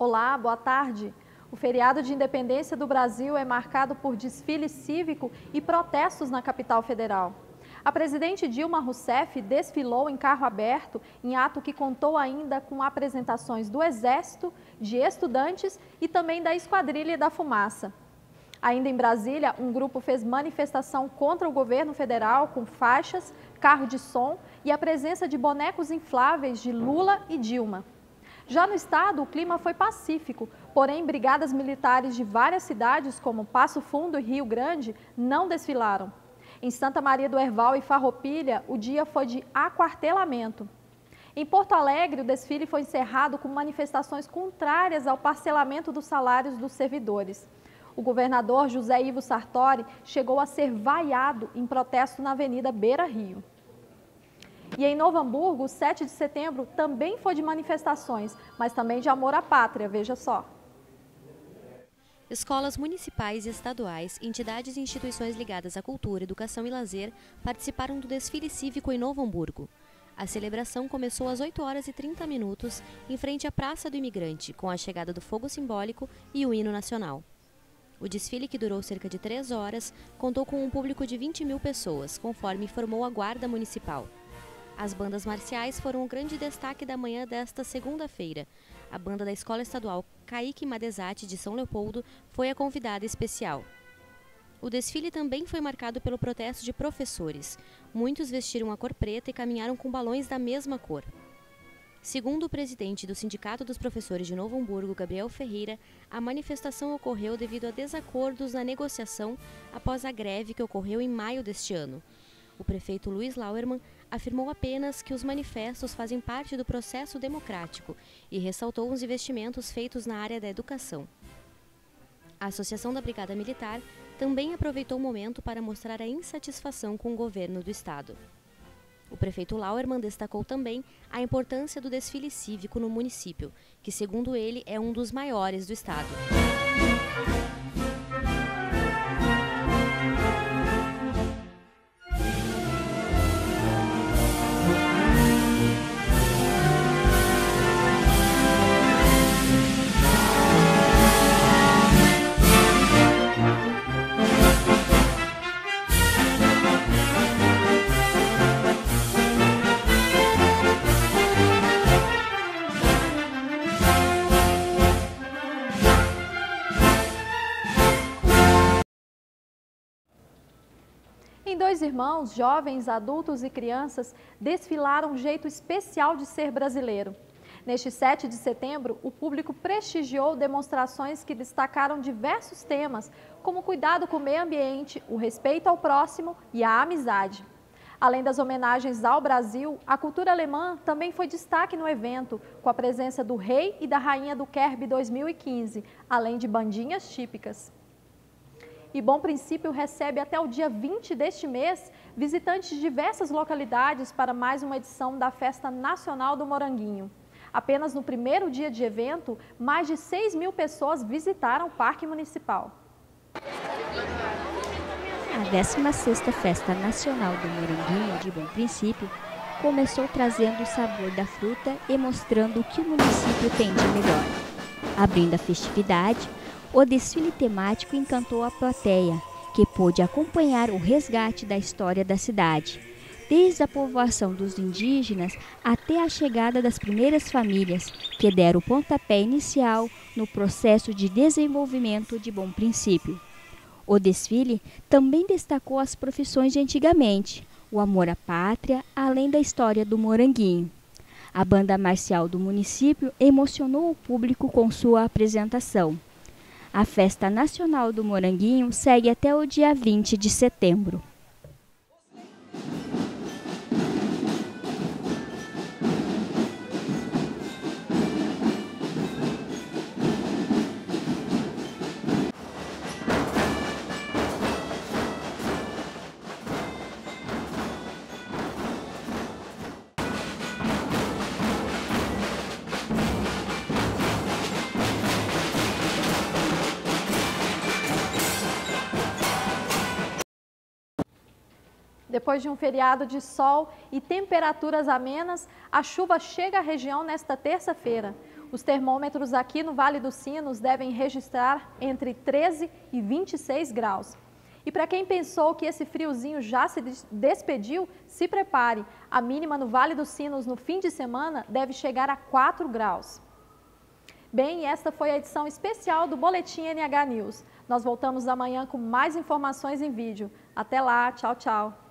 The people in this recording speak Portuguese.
Olá, boa tarde. O feriado de independência do Brasil é marcado por desfile cívico e protestos na capital federal. A presidente Dilma Rousseff desfilou em carro aberto, em ato que contou ainda com apresentações do Exército, de estudantes e também da Esquadrilha da Fumaça. Ainda em Brasília, um grupo fez manifestação contra o governo federal com faixas, carro de som e a presença de bonecos infláveis de Lula e Dilma. Já no estado, o clima foi pacífico, porém brigadas militares de várias cidades, como Passo Fundo e Rio Grande, não desfilaram. Em Santa Maria do Herval e Farroupilha, o dia foi de aquartelamento. Em Porto Alegre, o desfile foi encerrado com manifestações contrárias ao parcelamento dos salários dos servidores. O governador José Ivo Sartori chegou a ser vaiado em protesto na Avenida Beira Rio. E em Novo Hamburgo, o 7 de setembro também foi de manifestações, mas também de amor à pátria, veja só. Escolas municipais e estaduais, entidades e instituições ligadas à cultura, educação e lazer participaram do desfile cívico em Novo Hamburgo. A celebração começou às 8 horas e 30 minutos em frente à Praça do Imigrante, com a chegada do fogo simbólico e o hino nacional. O desfile, que durou cerca de três horas, contou com um público de 20 mil pessoas, conforme informou a Guarda Municipal. As bandas marciais foram o grande destaque da manhã desta segunda-feira. A banda da Escola Estadual Caíque Madesati de São Leopoldo foi a convidada especial. O desfile também foi marcado pelo protesto de professores. Muitos vestiram a cor preta e caminharam com balões da mesma cor. Segundo o presidente do Sindicato dos Professores de Novo Hamburgo, Gabriel Ferreira, a manifestação ocorreu devido a desacordos na negociação após a greve que ocorreu em maio deste ano. O prefeito Luiz Lauermann afirmou apenas que os manifestos fazem parte do processo democrático e ressaltou os investimentos feitos na área da educação. A Associação da Brigada Militar também aproveitou o momento para mostrar a insatisfação com o governo do Estado. O prefeito Lauermann destacou também a importância do desfile cívico no município, que, segundo ele, é um dos maiores do Estado. Em Dois Irmãos, jovens, adultos e crianças desfilaram um jeito especial de ser brasileiro. Neste 7 de setembro, o público prestigiou demonstrações que destacaram diversos temas, como cuidado com o meio ambiente, o respeito ao próximo e a amizade. Além das homenagens ao Brasil, a cultura alemã também foi destaque no evento, com a presença do rei e da rainha do Kerb 2015, além de bandinhas típicas. E Bom Princípio recebe até o dia 20 deste mês visitantes de diversas localidades para mais uma edição da Festa Nacional do Moranguinho. Apenas no primeiro dia de evento, mais de 6 mil pessoas visitaram o Parque Municipal. A 16ª Festa Nacional do Moranguinho de Bom Princípio começou trazendo o sabor da fruta e mostrando o que o município tem de melhor. Abrindo a festividade, o desfile temático encantou a plateia, que pôde acompanhar o resgate da história da cidade, desde a povoação dos indígenas até a chegada das primeiras famílias, que deram o pontapé inicial no processo de desenvolvimento de Bom Princípio. O desfile também destacou as profissões de antigamente, o amor à pátria, além da história do moranguinho. A banda marcial do município emocionou o público com sua apresentação. A Festa Nacional do Moranguinho segue até o dia 20 de setembro. Depois de um feriado de sol e temperaturas amenas, a chuva chega à região nesta terça-feira. Os termômetros aqui no Vale dos Sinos devem registrar entre 13 e 26 graus. E para quem pensou que esse friozinho já se despediu, se prepare. A mínima no Vale dos Sinos no fim de semana deve chegar a 4 graus. Bem, esta foi a edição especial do Boletim NH News. Nós voltamos amanhã com mais informações em vídeo. Até lá, tchau, tchau.